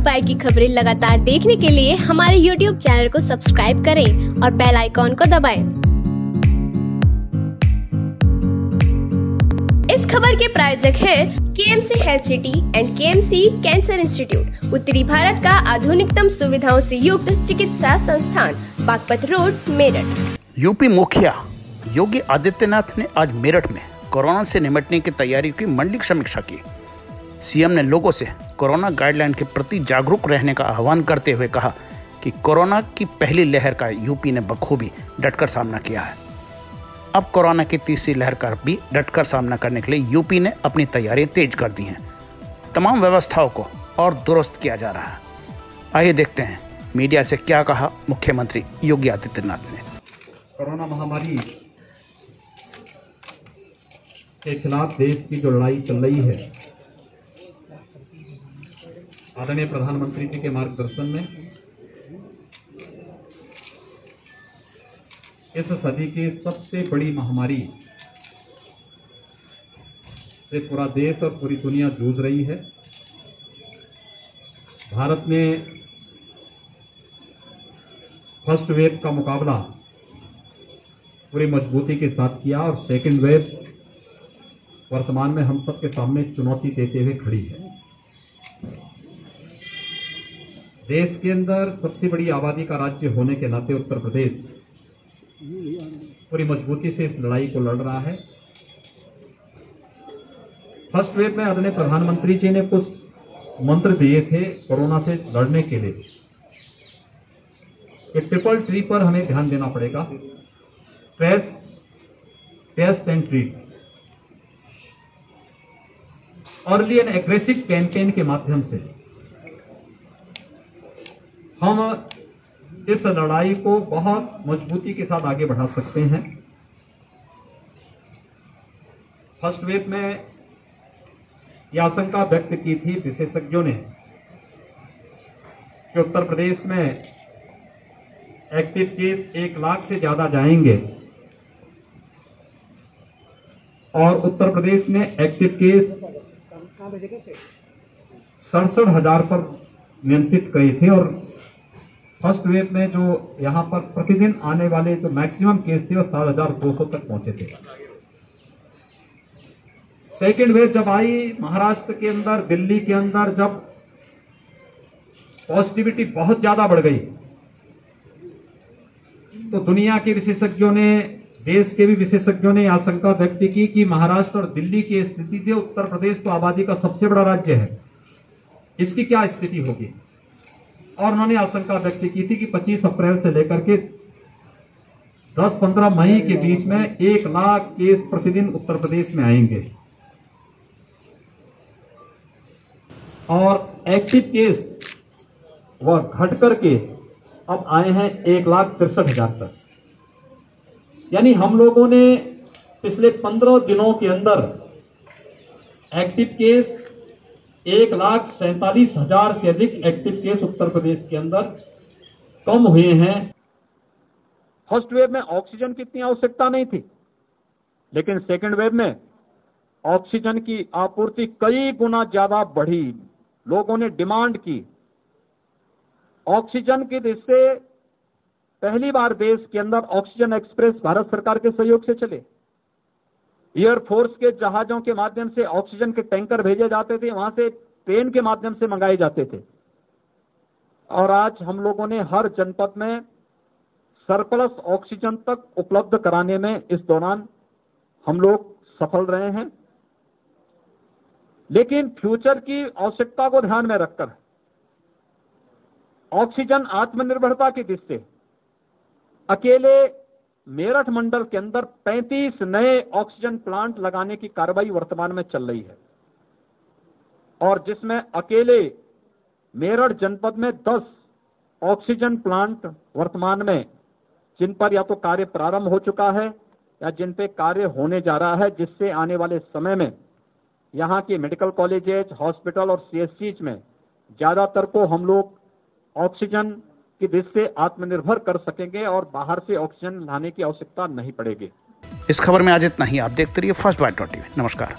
First bite की खबरें लगातार देखने के लिए हमारे यूट्यूब चैनल को सब्सक्राइब करें और बेल आइकॉन को दबाएँ। इस खबर के प्रायोजक है KMC health city and KMC cancer institute, उत्तरी भारत का आधुनिकतम सुविधाओं से युक्त चिकित्सा संस्थान, बागपत रोड, मेरठ यूपी मुखिया योगी आदित्यनाथ ने आज मेरठ में कोरोना से निपटने की तैयारी की मंडलिक समीक्षा की सीएम ने लोगों से कोरोना गाइडलाइन के प्रति जागरूक रहने का आह्वान करते हुए कहा कि कोरोना की पहली लहर का यूपी ने बखूबी डटकर सामना किया है। अब कोरोना की तीसरी लहर का भी डटकर सामना करने के लिए यूपी ने अपनी तैयारियाँ तेज कर दी हैं। तमाम व्यवस्थाओं को और दुरुस्त किया जा रहा है। आइए देखते हैं मीडिया से क्या कहा मुख्यमंत्री योगी आदित्यनाथ ने। कोरोना महामारी के खिलाफ देश की जो लड़ाई चल रही है आदरणीय प्रधानमंत्री जी के मार्गदर्शन में इस सदी की सबसे बड़ी महामारी से पूरा देश और पूरी दुनिया जूझ रही है। भारत ने फ़र्स्ट वेव का मुकाबला पूरी मजबूती के साथ किया और सेकंड वेव वर्तमान में हम सबके सामने चुनौती देते हुए खड़ी है। देश के अंदर सबसे बड़ी आबादी का राज्य होने के नाते उत्तर प्रदेश पूरी मजबूती से इस लड़ाई को लड़ रहा है। फ़र्स्ट वेव में आदरणीय प्रधानमंत्री जी ने कुछ मंत्र दिए थे कोरोना से लड़ने के लिए। कि ट्रिपल ट्री पर हमें ध्यान देना पड़ेगा। Trace test and treat. Early and aggressive campaign के माध्यम से हम इस लड़ाई को बहुत मजबूती के साथ आगे बढ़ा सकते हैं। फ़र्स्ट वेव में यह आशंका व्यक्त की थी विशेषज्ञों ने कि उत्तर प्रदेश में एक्टिव केस एक लाख से ज़्यादा जाएँगे और उत्तर प्रदेश में एक्टिव केस सड़सठ हज़ार पर नियंत्रित गए थे और फ़र्स्ट वेव में जो यहाँ पर प्रतिदिन आने वाले जो मैक्सिमम केस थे वो सात हज़ार दो सौ तक पहुँचे थे। सेकेंड वेव जब आई महाराष्ट्र के अंदर, दिल्ली के अंदर, जब पॉजिटिविटी बहुत ज़्यादा बढ़ गई तो दुनिया के विशेषज्ञों ने, देश के भी विशेषज्ञों ने आशंका व्यक्त की कि महाराष्ट्र और दिल्ली की स्थिति थी, उत्तर प्रदेश तो आबादी का सबसे बड़ा राज्य है। इसकी क्या स्थिति होगी? और उन्होंने आशंका व्यक्त की थी कि 25 अप्रैल से लेकर के 10-15 मई के बीच में एक लाख केस प्रतिदिन उत्तर प्रदेश में आएँगे। और एक्टिव केस वह घट करके अब आए हैं एक लाख तिरसठ हज़ार तक। यानी हम लोगों ने पिछले पंद्रह दिनों के अंदर एक्टिव केस एक लाख सैतालीस हज़ार से अधिक एक्टिव केस उत्तर प्रदेश के अंदर कम हुए हैं। फ़र्स्ट वेव में ऑक्सीजन की इतनी आवश्यकता नहीं थी, लेकिन सेकेंड वेव में ऑक्सीजन की आपूर्ति कई गुना ज़्यादा बढ़ी। लोगों ने डिमांड की। ऑक्सीजन की दृष्टि पहली बार देश के अंदर ऑक्सीजन एक्सप्रेस भारत सरकार के सहयोग से चले। एयरफोर्स के जहाजों के माध्यम से ऑक्सीजन के टैंकर भेजे जाते थे, वहाँ से ट्रेन के माध्यम से मंगाए जाते थे। और आज हम लोगों ने हर जनपद में सरप्लस ऑक्सीजन तक उपलब्ध कराने में इस दौरान हम लोग सफल रहे हैं। लेकिन फ्यूचर की आवश्यकता को ध्यान में रखकर, ऑक्सीजन आत्मनिर्भरता की दृष्टि अकेले मेरठ मंडल के अंदर 35 नए ऑक्सीजन प्लांट लगाने की कार्रवाई वर्तमान में चल रही है। और जिसमें अकेले मेरठ जनपद में 10 ऑक्सीजन प्लांट वर्तमान में, जिन पर या तो कार्य प्रारंभ हो चुका है या जिन पे कार्य होने जा रहा है, जिससे आने वाले समय में यहाँ के मेडिकल कॉलेजेज हॉस्पिटल और सीएससीज में ज़्यादातर को हम लोग ऑक्सीजन की देश से आत्मनिर्भर कर सकेंगे और बाहर से ऑक्सीजन लाने की आवश्यकता नहीं पड़ेगी। इस खबर में आज इतना ही। आप देखते रहिए फ़र्स्ट बाइट डॉट नमस्कार।